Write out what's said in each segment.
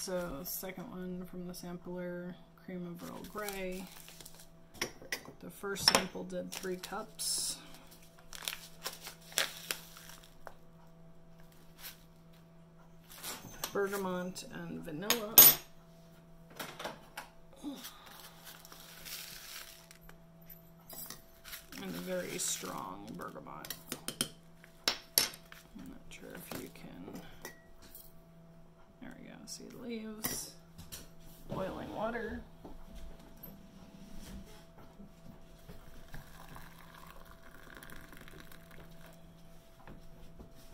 so second one from the sampler, cream of Earl Grey. The first sample did three cups. Bergamot and vanilla. And a very strong bergamot. I'm not sure if you can. See the leaves. Boiling water.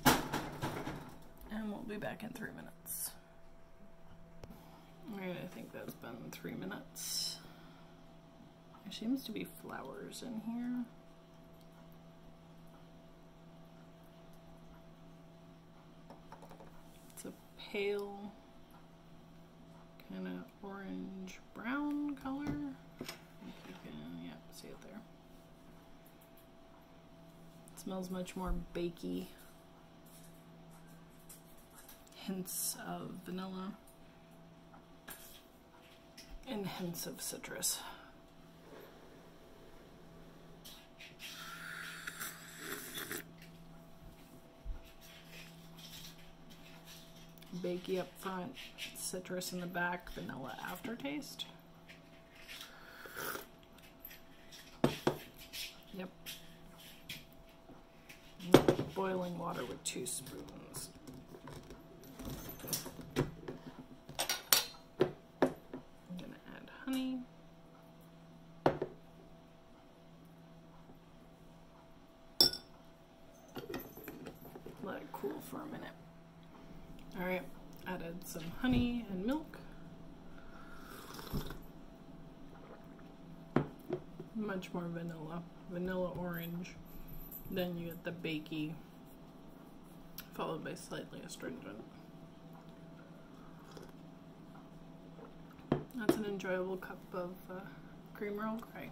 And we'll be back in three minutes. Alright, I think that's been three minutes. There seems to be flowers in here. It's a pale, orange brown color. Can, yeah, see it there. It smells much more bakey. Hints of vanilla and hints of citrus. Bakey up front, citrus in the back, vanilla aftertaste. Yep. Boiling water with two spoons. I'm gonna add honey. Let it cool for a minute. All right, added some honey and milk. Much more vanilla, vanilla orange. Then you get the bakey, followed by slightly astringent. That's an enjoyable cup of uh, cream Grey.